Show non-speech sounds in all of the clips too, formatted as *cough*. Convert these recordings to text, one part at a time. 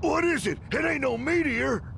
What is it? It ain't no meteor!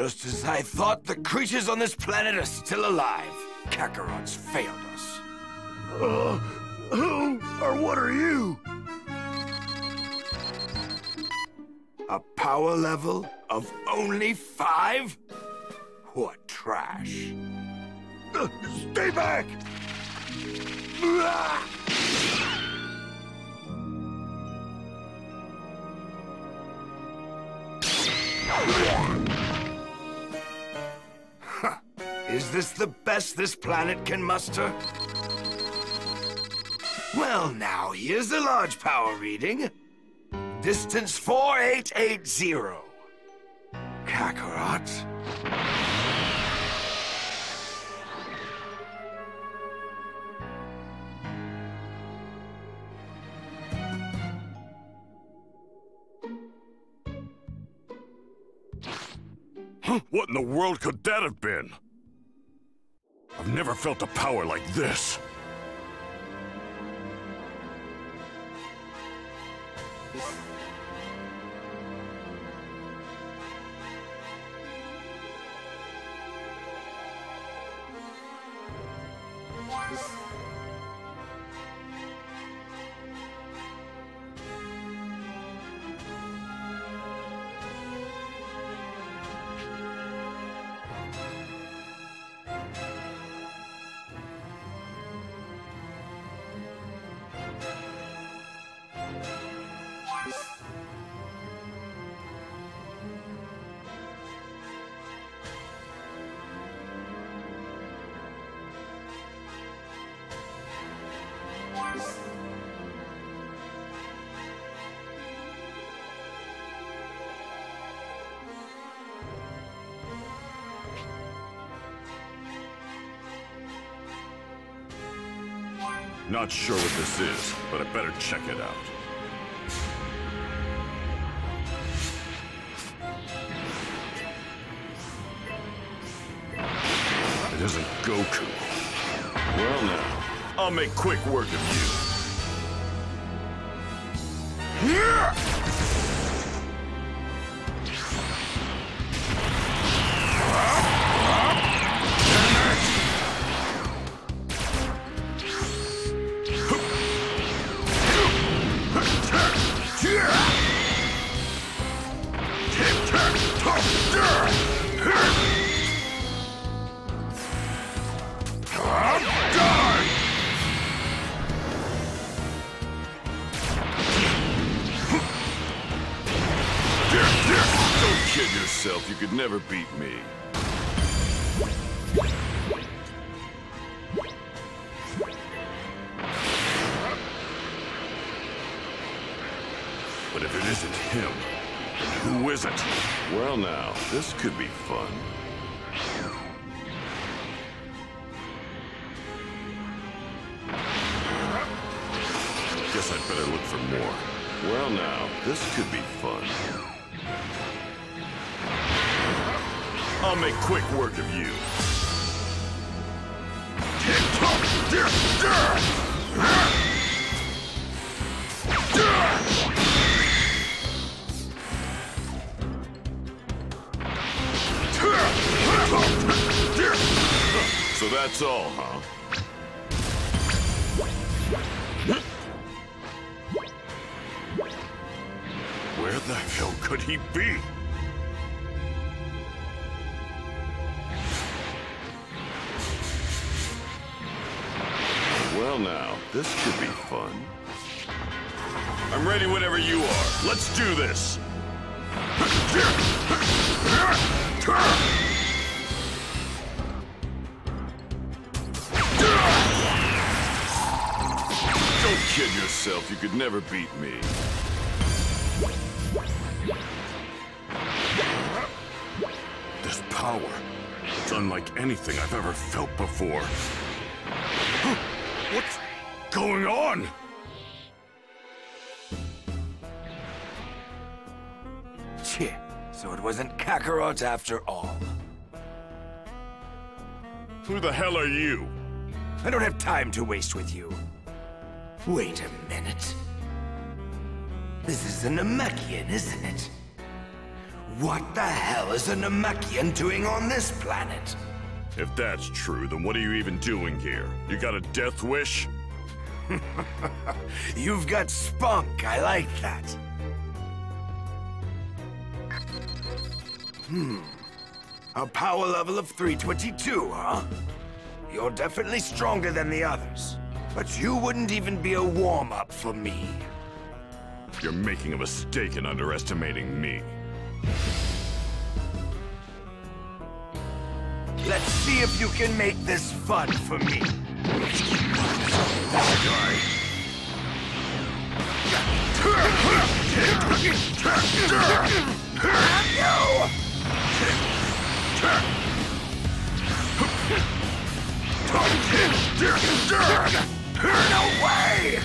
Just as I thought, the creatures on this planet are still alive. Kakarot's failed us. Uh, who or what are you? A power level of only five? What trash. Uh, stay back! Ah! Is this the best this planet can muster? Well, now, here's a large power reading. Distance 4880. Kakarot. What in the world could that have been? Never felt a power like this. Not sure what this is, but I better check it out. It isn't Goku. Well now, I'll make quick work of Don't kid yourself, you could never beat me. But if it isn't him, who is it? Well now, this could be fun. Guess I'd better look for more. Well now, this could be fun. I'll make quick work of you. So that's all, huh? Where the hell could he be? This could be fun. I'm ready whenever you are. Let's do this! Don't kid yourself, you could never beat me. This power, it's unlike anything I've ever felt before. *gasps* What's going on? Cheh, so it wasn't Kakarot after all. Who the hell are you? I don't have time to waste with you. Wait a minute. This is a Namekian, isn't it? What the hell is a Namekian doing on this planet? If that's true, then what are you even doing here? You got a death wish? *laughs* You've got spunk, I like that. Hmm. A power level of 322, huh? You're definitely stronger than the others. But you wouldn't even be a warm-up for me. You're making a mistake in underestimating me. Let's see if you can make this fun for me. No way!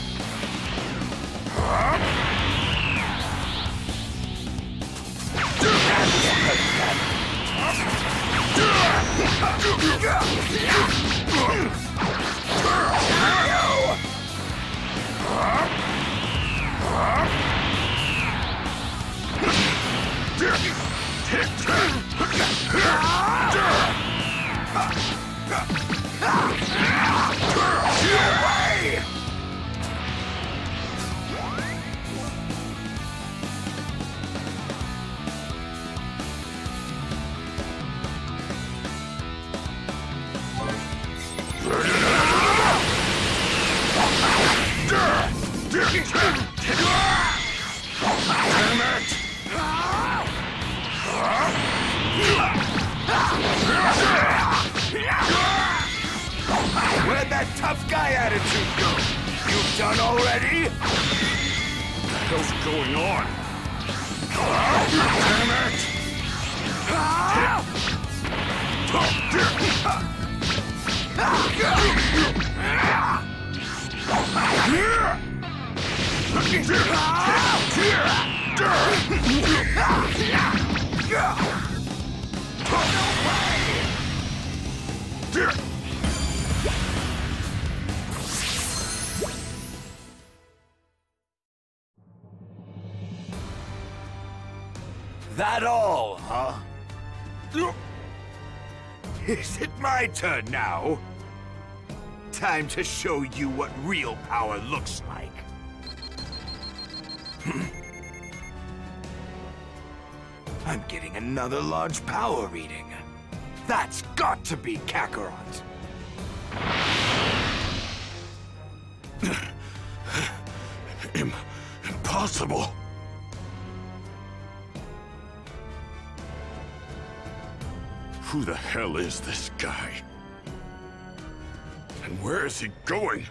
Tough guy attitude go? You done already? What the hell's going on? Damn it! That all, huh? Is it my turn now? Time to show you what real power looks like. Hmm. I'm getting another large power reading. That's got to be Kakarot. Im *clears throat* impossible. Who the hell is this guy? And where is he going?